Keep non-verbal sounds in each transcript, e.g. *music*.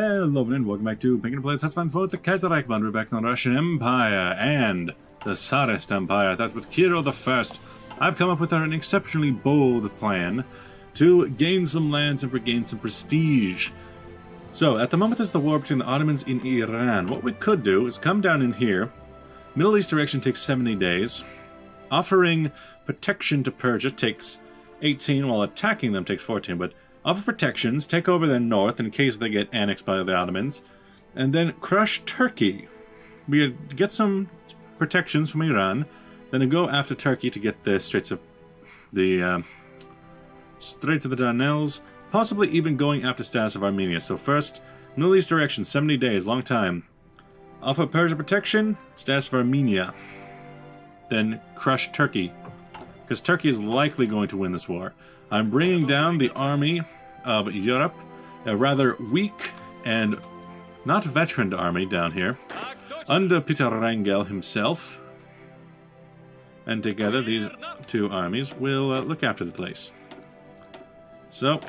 Hello and welcome back to Pink and Blades Husband for the Kaiserreich. We're back in the Russian Empire and the Tsarist Empire. That's with Kirill the First. I've come up with an exceptionally bold plan to gain some lands and regain some prestige. So, at the moment there's the war between the Ottomans and Iran. What we could do is come down in here. Middle East direction takes 70 days. Offering protection to Persia takes 18, while attacking them takes 14, but offer protections, take over the north in case they get annexed by the Ottomans, and then crush Turkey. We get some protections from Iran, then go after Turkey to get the Straits of the uh, Straits of the Dardanelles, possibly even going after status of Armenia. So first, Middle East direction, 70 days, long time. Offer Persia protection, status of Armenia. Then crush Turkey, because Turkey is likely going to win this war. I'm bringing down the army of Europe, a rather weak and not veteran army down here, under Peter Wrangel himself. And together, these two armies will uh, look after the place. So,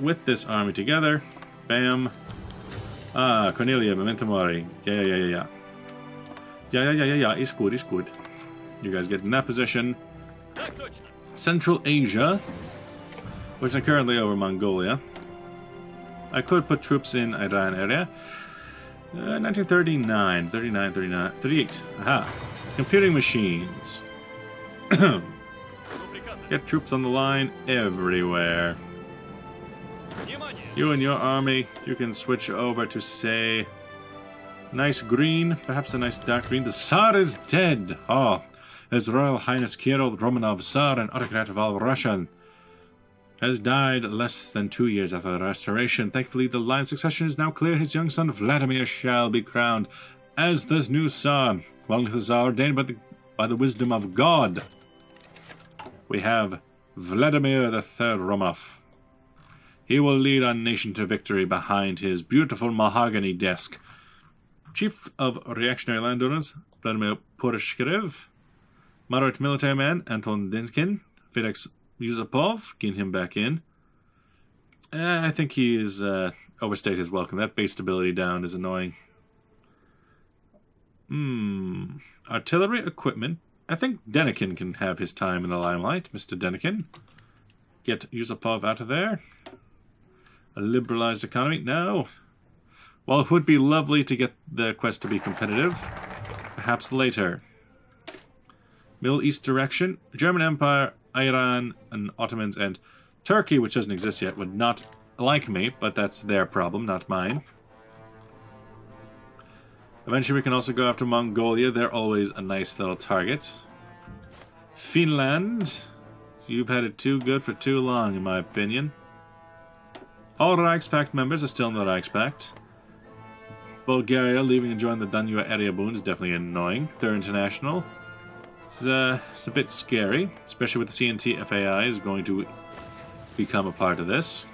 with this army together, bam. Ah, Cornelia, Memento Mori. Yeah, yeah, yeah, yeah. Yeah, yeah, yeah, yeah, yeah. It's good, it's good. You guys get in that position. Central Asia which are currently over Mongolia. I could put troops in Iran area. Uh, 1939, 39, 39, 38. Aha. Computing machines. *coughs* Get troops on the line everywhere. You and your army, you can switch over to, say, nice green, perhaps a nice dark green. The Tsar is dead! Oh, His Royal Highness Kirill Romanov, Tsar and autocrat of all Russia, has died less than two years after the restoration. Thankfully, the line of succession is now clear. His young son Vladimir shall be crowned as this new Tsar, long as the Tsar ordained by the, by the wisdom of God. We have Vladimir III Romanov. He will lead our nation to victory behind his beautiful mahogany desk. Chief of reactionary landowners, Vladimir Purishkevich. Moderate military man, Anton Denikin. Felix Yusupov, get him back in. Uh, I think he is uh, overstayed his welcome. That base stability down is annoying. Hmm. Artillery equipment. I think Denikin can have his time in the limelight, Mr. Denikin. Get Yusupov out of there. A liberalized economy? No. While it would be lovely to get the quest to be competitive, perhaps later. Middle East direction. German Empire Iran and Ottomans and Turkey, which doesn't exist yet, would not like me, but that's their problem, not mine. Eventually we can also go after Mongolia. They're always a nice little target. Finland. You've had it too good for too long, in my opinion. All Reichspakt members are still in the Reichspakt. Bulgaria leaving and joining the Danube area boon is definitely annoying. They're international. It's, uh, it's a bit scary, especially with the CNT FAI is going to become a part of this.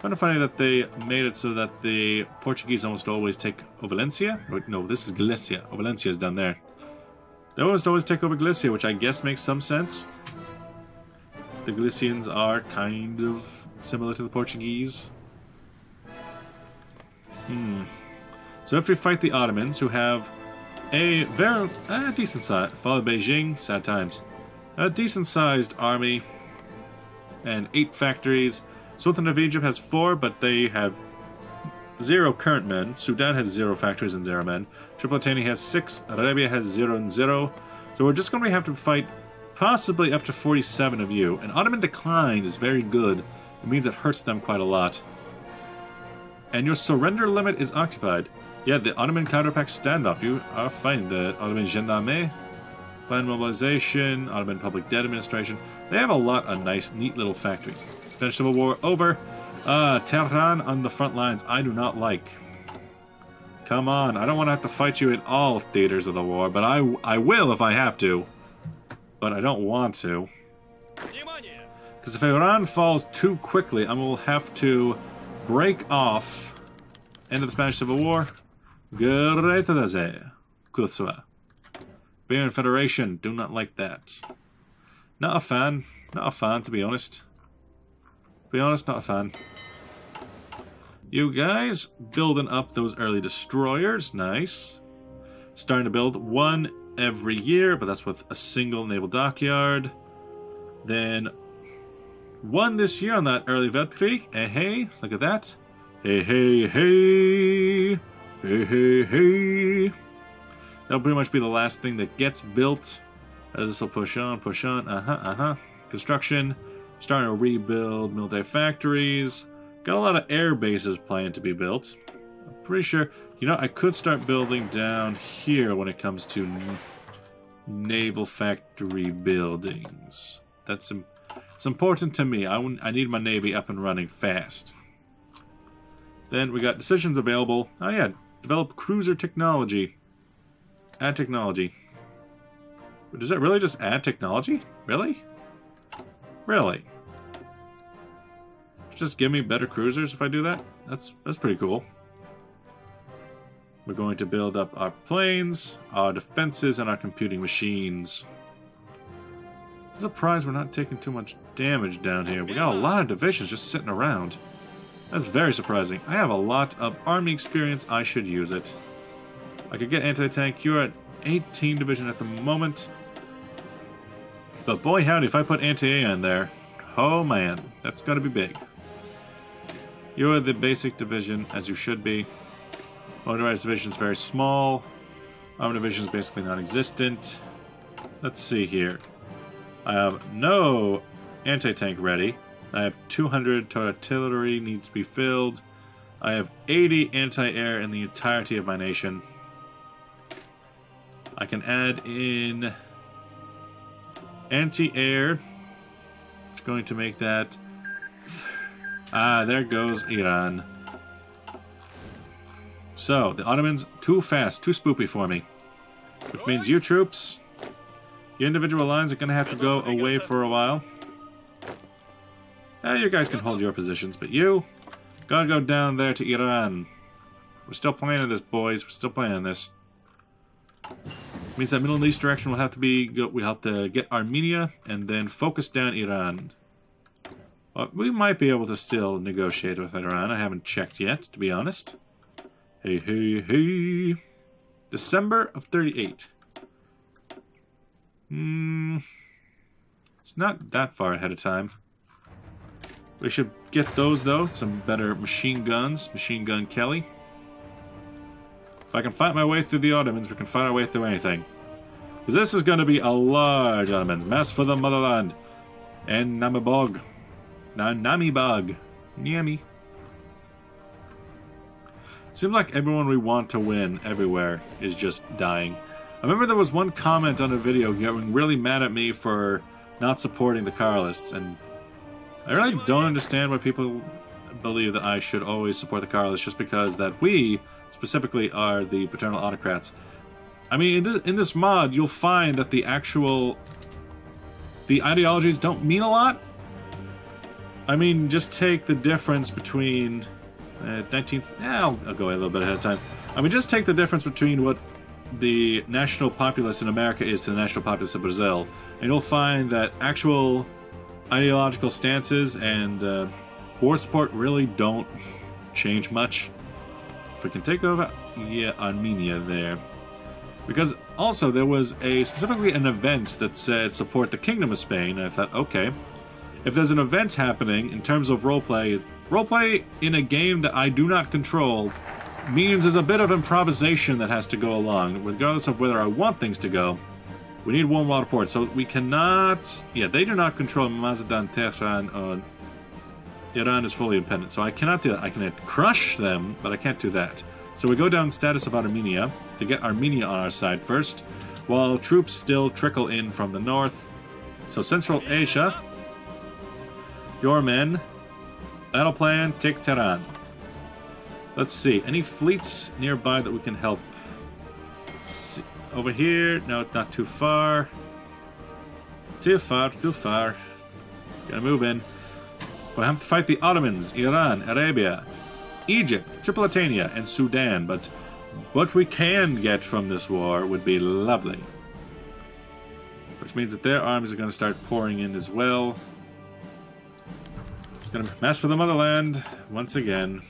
Kind of funny that they made it so that the Portuguese almost always take over Valencia. No, this is Galicia. Oh, Valencia is down there. They almost always take over Galicia, which I guess makes some sense. The Galicians are kind of similar to the Portuguese. Hmm. So if we fight the Ottomans, who have a very decent size, followed Beijing, sad times. A decent sized army and eight factories. Sultan of Egypt has four, but they have zero current men. Sudan has zero factories and zero men. Tripolitania has six. Arabia has zero and zero. So we're just going to have to fight possibly up to 47 of you. And Ottoman decline is very good. It means it hurts them quite a lot. And your surrender limit is occupied. Yeah, the Ottoman counterpact standoff. You are fine. The Ottoman Gendarme, Plan Mobilization, Ottoman Public Debt Administration. They have a lot of nice, neat little factories. Finish Civil War over. Uh, Tehran on the front lines. I do not like. Come on, I don't want to have to fight you in all theaters of the war, but I, I will if I have to. But I don't want to. Because if Iran falls too quickly, I will have to break off end of the Spanish Civil War, Great Kutsua. Iberian Federation, do not like that. Not a fan. Not a fan, to be honest. To be honest, not a fan. You guys building up those early destroyers. Nice. Starting to build one every year, but that's with a single naval dockyard. Then one this year on that early Weltkrieg. Eh, hey, hey, look at that. Hey, hey, hey. Hey, hey, hey. That'll pretty much be the last thing that gets built. As this will push on, push on. Uh-huh, uh-huh. Construction. Starting to rebuild military factories. Got a lot of air bases planned to be built. I'm pretty sure... You know, I could start building down here when it comes to naval factory buildings. That's it's important to me. I, I need my navy up and running fast. Then we got decisions available. Oh yeah, develop cruiser technology. Add technology. Does that really just add technology? Really? Really? Just give me better cruisers if I do that? That's that's pretty cool. We're going to build up our planes, our defenses, and our computing machines. I'm surprised we're not taking too much damage down here. We got a lot of divisions just sitting around. That's very surprising. I have a lot of army experience. I should use it. I could get anti-tank. You're at 18 division at the moment. But boy howdy, if I put anti-air in there, oh man, that's going to be big. You're the basic division, as you should be. Motorized division is very small. Armor division is basically non-existent. Let's see here. I have no anti-tank ready. I have 200 artillery needs to be filled. I have 80 anti-air in the entirety of my nation. I can add in anti-air. It's going to make that... Ah, there goes Iran. So, the Ottomans, too fast, too spoopy for me. Which means you troops, your individual lines are going to have to go away for a while. Eh, you guys can hold your positions, but you, gotta go down there to Iran. We're still playing this, boys. We're still playing this. Means that Middle East direction will have to be, we have to get Armenia and then focus down Iran. Well, we might be able to still negotiate with Iran. I haven't checked yet, to be honest. Hey, hey, hey. December of 38. Hmm. It's not that far ahead of time. We should get those, though. Some better machine guns. Machine Gun Kelly. If I can fight my way through the Ottomans, we can fight our way through anything. Because this is going to be a large Ottoman. Mass for the motherland. And Namibog. Na Namibog. Niami. Seems like everyone we want to win everywhere is just dying. I remember there was one comment on a video getting really mad at me for not supporting the Carlists, and I really don't understand why people believe that I should always support the Carlists just because that we, specifically, are the paternal autocrats. I mean, in this, in this mod, you'll find that the actual... The ideologies don't mean a lot. I mean, just take the difference between uh, 19th, yeah, I'll, I'll go a little bit ahead of time. I mean, just take the difference between what the national populace in America is to the national populace of Brazil, and you'll find that actual ideological stances and uh, war support really don't change much. If we can take over, yeah, Armenia there. Because also there was a specifically an event that said support the Kingdom of Spain, and I thought, okay, if there's an event happening in terms of roleplay, roleplay in a game that I do not control means there's a bit of improvisation that has to go along, regardless of whether I want things to go. We need one water port, so we cannot... Yeah, they do not control Mazdan, Tehran. Iran is fully independent, so I cannot do that. I can crush them, but I can't do that. So we go down status of Armenia to get Armenia on our side first, while troops still trickle in from the north. So Central Asia your men. Battle plan, take Tehran. Let's see. Any fleets nearby that we can help? Over here. No, not too far. Too far, too far. Gotta move in. We'll have to fight the Ottomans, Iran, Arabia, Egypt, Tripolitania, and Sudan, but what we can get from this war would be lovely. Which means that their armies are going to start pouring in as well. Gonna mess for the motherland once again.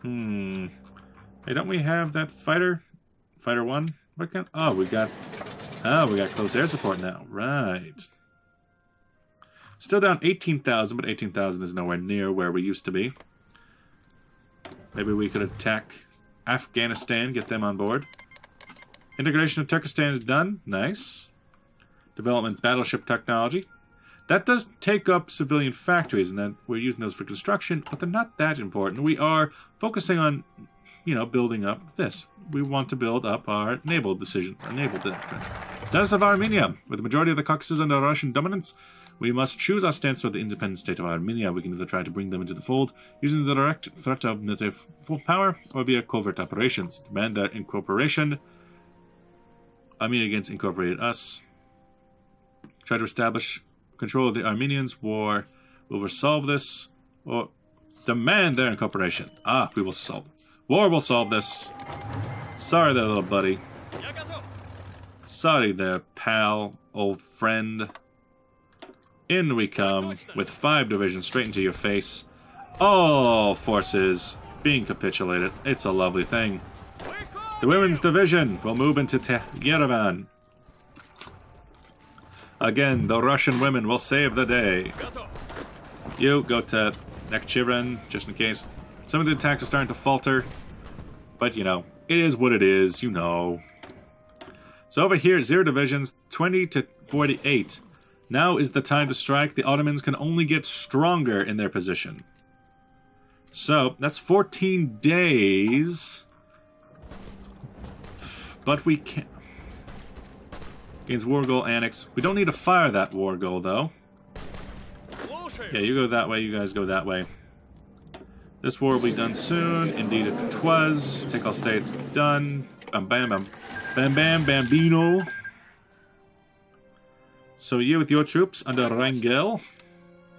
Hmm. Hey, don't we have that fighter? Fighter 1? What kind? Oh, we got... Oh, we got close air support now. Right. Still down 18,000, but 18,000 is nowhere near where we used to be. Maybe we could attack Afghanistan, get them on board. Integration of Turkestan is done. Nice. Development battleship technology. That does take up civilian factories, and then we're using those for construction, but they're not that important. We are focusing on, you know, building up this. We want to build up our naval decision, our naval doctrine. Status of Armenia. With the majority of the Caucasus under Russian dominance, we must choose our stance toward the independent state of Armenia. We can either try to bring them into the fold using the direct threat of military full power or via covert operations. Demand their incorporation. Armenia against incorporated us. Try to establish control of the Armenians. War will resolve this. Or demand their incorporation. Ah, we will solve. War will solve this. Sorry there, little buddy. Sorry there, pal, old friend. In we come, with five divisions straight into your face. All forces being capitulated. It's a lovely thing. The women's division will move into Yerevan. Again, the Russian women will save the day. You go to Nakhchivan, just in case. Some of the attacks are starting to falter. But, you know, it is what it is, you know. So over here, zero divisions, 20 to 48. Now is the time to strike. The Ottomans can only get stronger in their position. So, that's 14 days. But we can't... Gains war goal annex. We don't need to fire that war goal, though. Yeah, you go that way, you guys go that way. This war will be done soon. Indeed, it twas. Take all states. Done. Bam, bam, bam. Bam, bam, bambino. So you with your troops under Wrangel,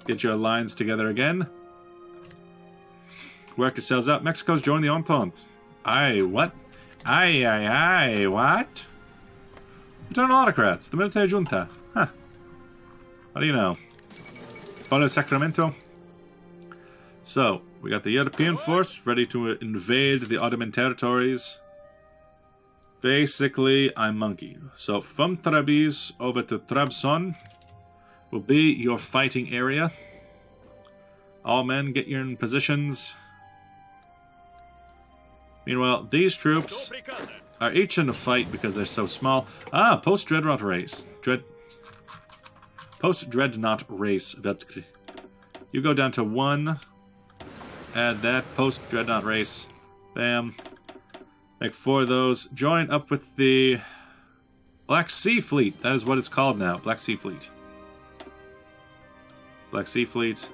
get your lines together again. Work yourselves up. Mexico's joined the Entente. Aye, what? Aye, aye, aye, what? Internal autocrats, the military junta. Huh. What do you know? Follow Sacramento. So, we got the European force ready to invade the Ottoman territories. Basically, I'm monkey. So from Trabiz over to Trabzon will be your fighting area. All men get your positions. Meanwhile, these troops are each in a fight because they're so small. Ah, post-Dreadnought race. Dread... Post-Dreadnought race. You go down to one. Add that. Post-Dreadnought race. Bam. Make four of those. Join up with the Black Sea Fleet. That is what it's called now. Black Sea Fleet. Black Sea Fleet.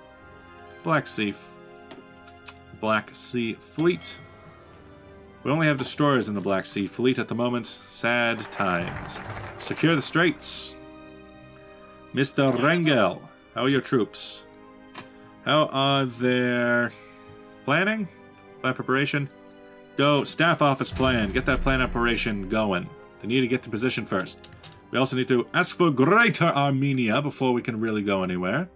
Black Sea. Black Sea Fleet. We only have destroyers in the Black Sea Fleet at the moment. Sad times. Secure the straits. Mr. Wrangel, how are your troops? How are their planning? Plan preparation? Go, staff office plan. Get that plan operation going. They need to get to position first. We also need to ask for Greater Armenia before we can really go anywhere.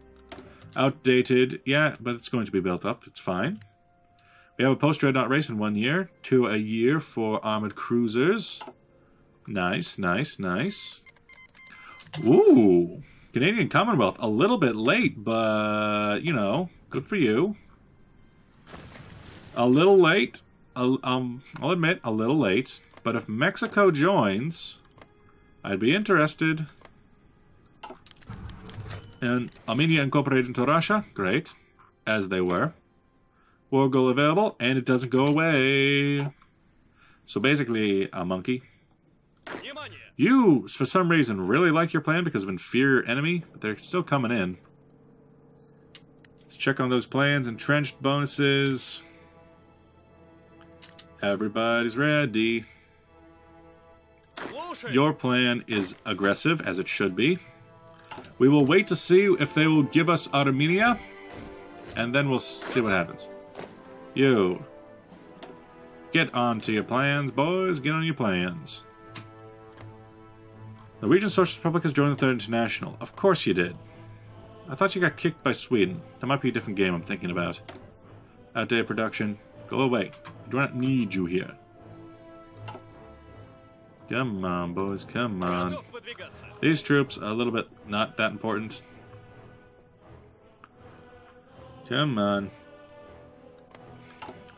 Outdated, yeah, but it's going to be built up. It's fine. We have a post-dreadnought race in one year. Two a year for armored cruisers. Nice, nice, nice. Ooh, Canadian Commonwealth. A little bit late, but, you know, good for you. A little late, um, I'll admit, a little late. But if Mexico joins, I'd be interested. And Armenia incorporated into Russia, great, as they were. War goal available, and it doesn't go away. So basically, a monkey. You, for some reason, really like your plan because of inferior enemy, but they're still coming in. Let's check on those plans. Entrenched bonuses. Everybody's ready. Your plan is aggressive, as it should be. We will wait to see if they will give us Armenia, and then we'll see what happens. You. Get on to your plans, boys. Get on your plans. The Norwegian Socialist Republic has joined the Third International. Of course you did. I thought you got kicked by Sweden. That might be a different game I'm thinking about. Outdated production. Go away. I do not need you here. Come on, boys, come on. These troops are a little bit not that important. Come on.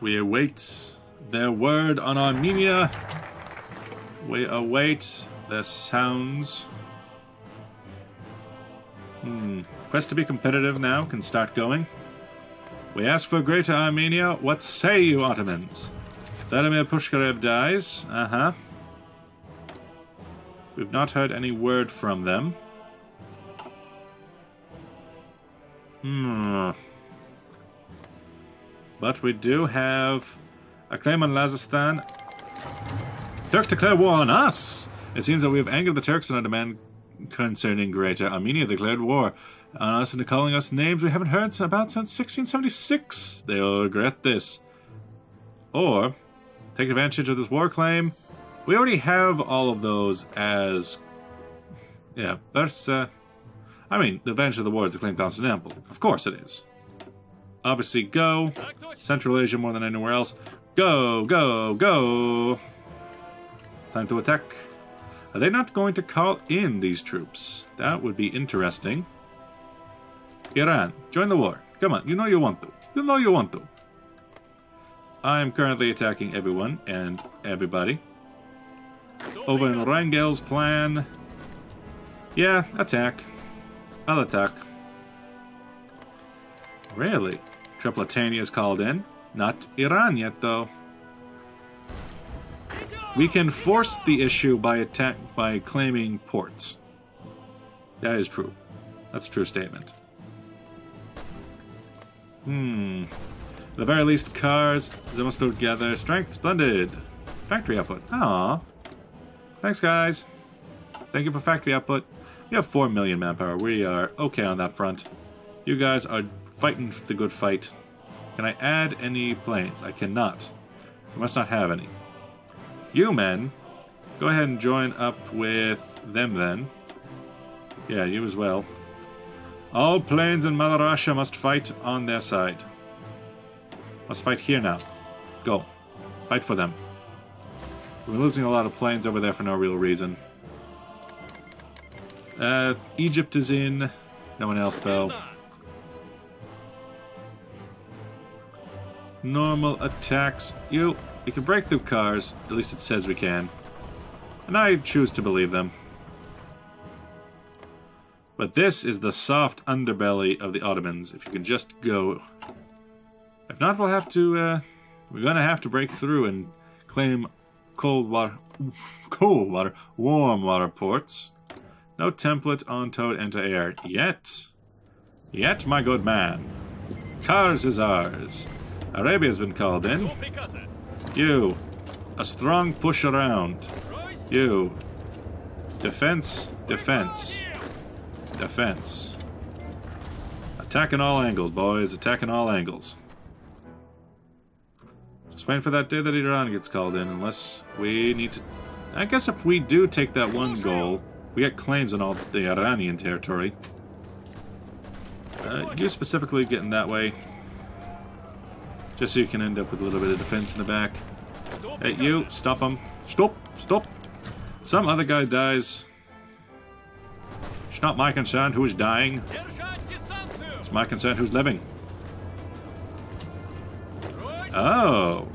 We await their word on Armenia. We await their sounds. Hmm. Quest to be competitive now can start going. We ask for greater Armenia. What say you, Ottomans? Vladimir Pushkarev dies. Uh-huh. We've not heard any word from them. Hmm. But we do have a claim on Lazistan. Turks declare war on us! It seems that we have angered the Turks in our demand concerning Greater Armenia declared war on us into calling us names we haven't heard about since 1676. They'll regret this. Or take advantage of this war claim. We already have all of those as... Yeah, that's... Uh, I mean, the advantage of the war is the claim Constantinople. Of course it is. Obviously, go. Central Asia more than anywhere else. Go, go, go. Time to attack. Are they not going to call in these troops? That would be interesting. Iran, join the war. Come on, you know you want to. You know you want to. I am currently attacking everyone and everybody. Over in Wrangel's plan. Yeah, attack. I'll attack. Really? Tripolitania is called in. Not Iran yet, though. We can force the issue by attack by claiming ports. That is true. That's a true statement. Hmm. At the very least, Kars, Zemo still together. Strength, splendid. Factory output. Aww. Thanks, guys. Thank you for factory output. We have 4 million manpower. We are okay on that front. You guys are fighting the good fight. Can I add any planes? I cannot. I must not have any. You men, go ahead and join up with them then. Yeah, you as well. All planes in Mother Russia must fight on their side. Must fight here now. Go. Fight for them. We're losing a lot of planes over there for no real reason. Uh, Egypt is in. No one else though. Normal attacks. You, we can break through Kars. At least it says we can. And I choose to believe them. But this is the soft underbelly of the Ottomans. If you can just go. If not, we'll have to, uh, we're gonna have to break through and claim cold water, *laughs* cold water, warm water ports. No template on toad anti-air yet. Yet, my good man. Kars is ours. Arabia's been called in. You, a strong push around. You, defense, defense. Defense. Attacking all angles, boys. Attacking all angles. Just waiting for that day that Iran gets called in, unless we need to... I guess if we do take that one goal, we get claims on all the Iranian territory. Uh, you specifically getting that way. Just so you can end up with a little bit of defense in the back. Hey, you, stop him. Stop, stop. Some other guy dies. It's not my concern who's dying. It's my concern who's living. Oh.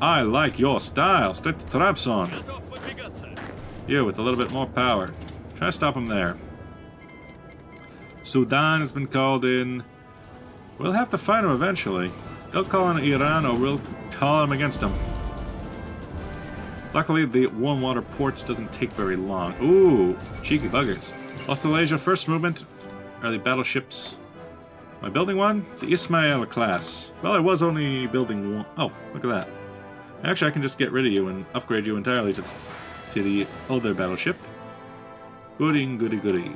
I like your style. Stick the traps on. You, with a little bit more power. Try to stop him there. Sudan has been called in. We'll have to fight him eventually. They'll call on Iran or we'll call him against them. Luckily, the warm water ports doesn't take very long. Ooh, cheeky buggers. Australasia, first movement. are Early battleships. Am I building one? The Ismail class. Well, I was only building one. Oh, look at that. Actually, I can just get rid of you and upgrade you entirely to, to the older battleship. Goody, goody, goody.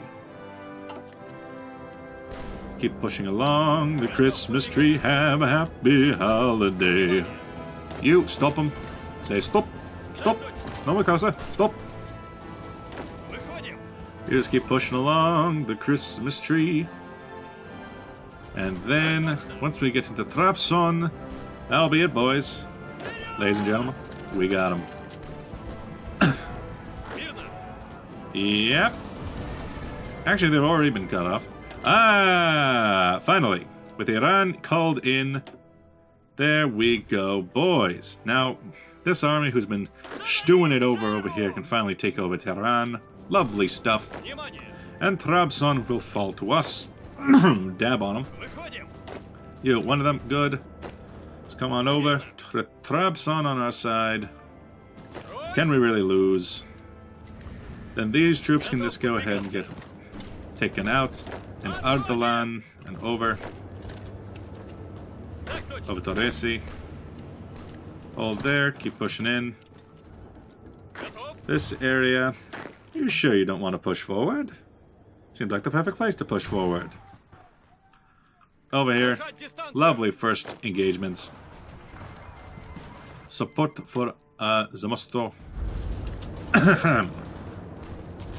Let's keep pushing along the Christmas tree. Have a happy holiday. You, stop him. Say stop. Stop. No more Casa. Stop. We just keep pushing along the Christmas tree. And then, once we get to the Trabzon, that'll be it, boys. Ladies and gentlemen, we got them. *coughs* yep. Actually, they've already been cut off. Ah, finally. With Iran called in, there we go, boys. Now, this army who's been stewing it over over here can finally take over Tehran. Lovely stuff. And Trabzon will fall to us. *clears throat* Dab on them. You, one of them, good. Let's come on over. Tra Trabzon on our side. Can we really lose? Then these troops can just go ahead and get taken out. And Ardalan and over. Over Torresi. All there, keep pushing in. This area, you sure you don't want to push forward? Seems like the perfect place to push forward. Over here. Lovely first engagements. Support for uh, Zamosto. *coughs*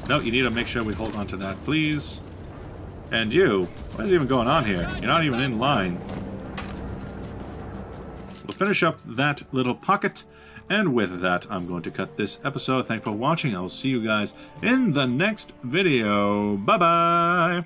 no, you need to make sure we hold on to that, please. And you, what is even going on here? You're not even in line. We'll finish up that little pocket and with that, I'm going to cut this episode. Thanks for watching. I'll see you guys in the next video. Bye-bye.